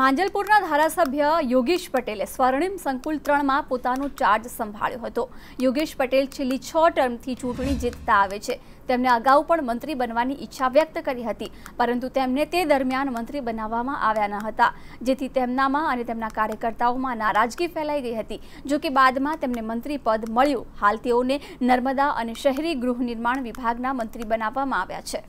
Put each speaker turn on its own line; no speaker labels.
માંજલપુરના ધારાસભ્ય યોગેશ પટેલે સ્વર્ણિમ સંકુલ ત્રણમાં પોતાનો ચાર્જ સંભાળ્યો હતો. યોગેશ પટેલ છેલ્લી છ ટર્મથી ચૂંટણી જીતતા આવે છે. તેમને અગાઉ પણ મંત્રી બનવાની ઈચ્છા વ્યક્ત કરી હતી, પરંતુ તેમને તે દરમિયાન મંત્રી બનાવવામાં આવ્યા ન હતા. જેથી તેમનામાં અને તેમના કાર્યકર્તાઓમાં નારાજગી ફેલાઈ ગઈ હતી. જો કે બાદમાં તેમને મંત્રી પદ મળ્યું, હાલ તેઓને નર્મદા અને શહેરી ગૃહ નિર્માણ વિભાગના મંત્રી બનાવવામાં આવ્યા છે.